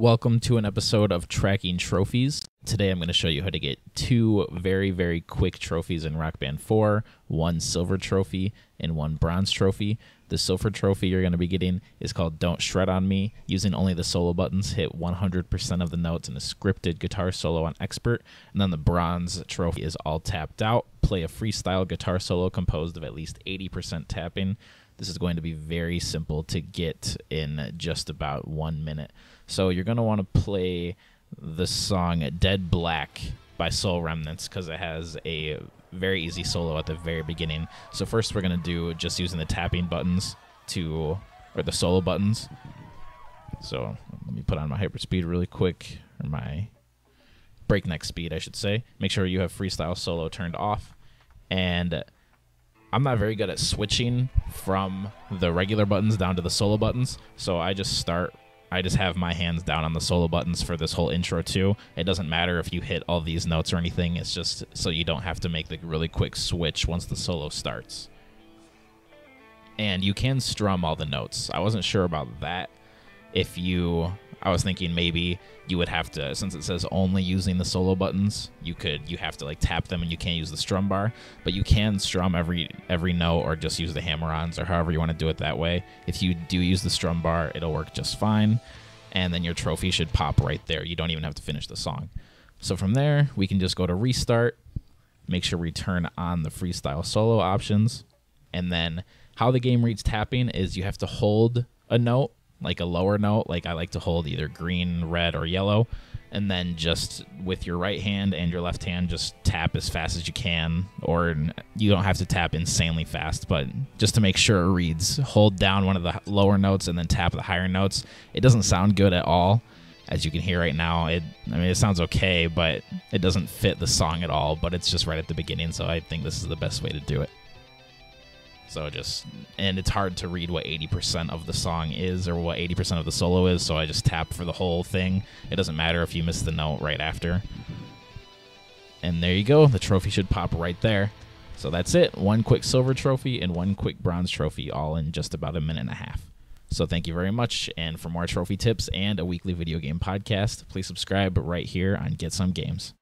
Welcome to an episode of Tracking Trophies. Today I'm going to show you how to get two very, very quick trophies in Rock Band 4 one silver trophy and one bronze trophy. The silver trophy you're going to be getting is called Don't Shred on Me. Using only the solo buttons, hit 100% of the notes in a scripted guitar solo on Expert. And then the bronze trophy is all tapped out. Play a freestyle guitar solo composed of at least 80% tapping. This is going to be very simple to get in just about one minute. So you're going to want to play the song Dead Black by Soul Remnants because it has a very easy solo at the very beginning. So first we're going to do just using the tapping buttons to, or the solo buttons. So let me put on my hyperspeed really quick, or my breakneck speed, I should say. Make sure you have freestyle solo turned off. And I'm not very good at switching from the regular buttons down to the solo buttons, so I just start. I just have my hands down on the solo buttons for this whole intro too. It doesn't matter if you hit all these notes or anything. It's just so you don't have to make the really quick switch once the solo starts. And you can strum all the notes. I wasn't sure about that. If you I was thinking maybe you would have to, since it says only using the solo buttons, you could you have to like tap them and you can't use the strum bar, but you can strum every every note or just use the hammer-ons or however you want to do it that way. If you do use the strum bar, it'll work just fine, and then your trophy should pop right there. You don't even have to finish the song. So from there, we can just go to restart, make sure we turn on the freestyle solo options, and then how the game reads tapping is you have to hold a note like a lower note, like I like to hold either green, red, or yellow, and then just with your right hand and your left hand, just tap as fast as you can, or you don't have to tap insanely fast, but just to make sure it reads, hold down one of the lower notes and then tap the higher notes. It doesn't sound good at all. As you can hear right now, it I mean it sounds okay, but it doesn't fit the song at all. But it's just right at the beginning, so I think this is the best way to do it. So just and it's hard to read what 80% of the song is or what 80% of the solo is, so I just tap for the whole thing. It doesn't matter if you miss the note right after. And there you go. The trophy should pop right there. So that's it. One quick silver trophy and one quick bronze trophy all in just about a minute and a half. So thank you very much. And for more trophy tips and a weekly video game podcast, please subscribe right here on Get Some Games.